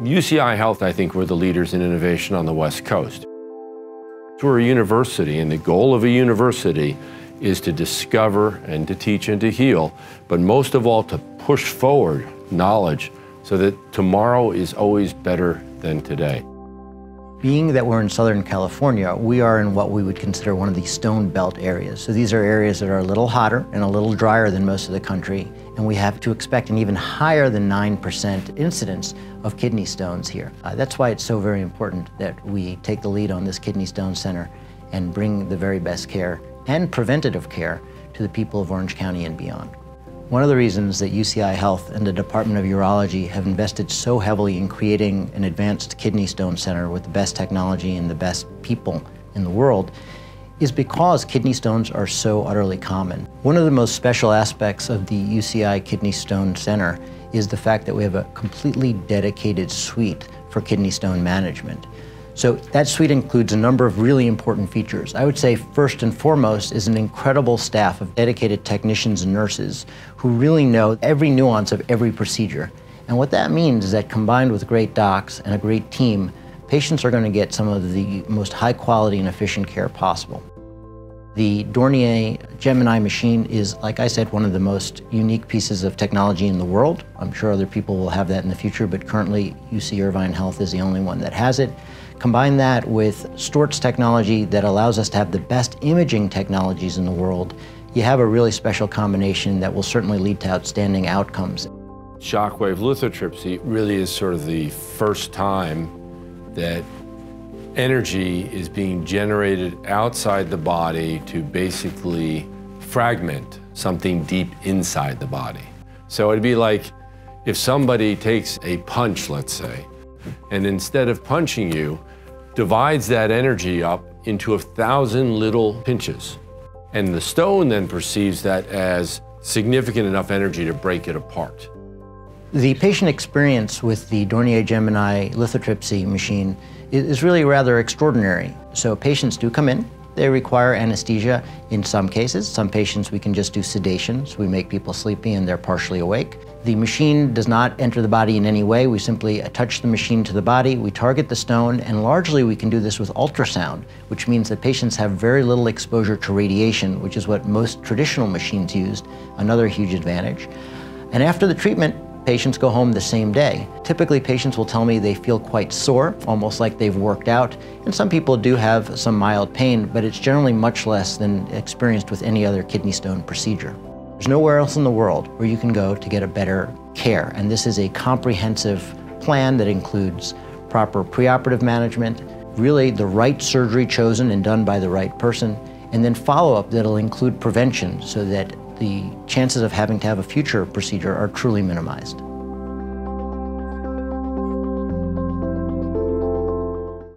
UCI Health, I think we're the leaders in innovation on the West Coast. We're a university, and the goal of a university is to discover and to teach and to heal, but most of all to push forward knowledge so that tomorrow is always better than today. Being that we're in Southern California, we are in what we would consider one of the stone belt areas. So these are areas that are a little hotter and a little drier than most of the country, and we have to expect an even higher than 9% incidence of kidney stones here. Uh, that's why it's so very important that we take the lead on this Kidney Stone Center and bring the very best care and preventative care to the people of Orange County and beyond. One of the reasons that UCI Health and the Department of Urology have invested so heavily in creating an advanced kidney stone center with the best technology and the best people in the world is because kidney stones are so utterly common. One of the most special aspects of the UCI Kidney Stone Center is the fact that we have a completely dedicated suite for kidney stone management. So that suite includes a number of really important features. I would say first and foremost is an incredible staff of dedicated technicians and nurses who really know every nuance of every procedure. And what that means is that combined with great docs and a great team, patients are going to get some of the most high quality and efficient care possible. The Dornier Gemini machine is, like I said, one of the most unique pieces of technology in the world. I'm sure other people will have that in the future, but currently UC Irvine Health is the only one that has it. Combine that with Storz technology that allows us to have the best imaging technologies in the world, you have a really special combination that will certainly lead to outstanding outcomes. Shockwave lithotripsy really is sort of the first time that energy is being generated outside the body to basically fragment something deep inside the body. So it'd be like if somebody takes a punch, let's say, and instead of punching you, divides that energy up into a thousand little pinches. And the stone then perceives that as significant enough energy to break it apart. The patient experience with the Dornier Gemini lithotripsy machine is really rather extraordinary. So patients do come in, they require anesthesia in some cases. Some patients we can just do sedation, so we make people sleepy and they're partially awake. The machine does not enter the body in any way. We simply attach the machine to the body, we target the stone, and largely we can do this with ultrasound, which means that patients have very little exposure to radiation, which is what most traditional machines used, another huge advantage. And after the treatment, patients go home the same day. Typically, patients will tell me they feel quite sore, almost like they've worked out, and some people do have some mild pain, but it's generally much less than experienced with any other kidney stone procedure. There's nowhere else in the world where you can go to get a better care, and this is a comprehensive plan that includes proper preoperative management, really the right surgery chosen and done by the right person, and then follow-up that'll include prevention so that the chances of having to have a future procedure are truly minimized.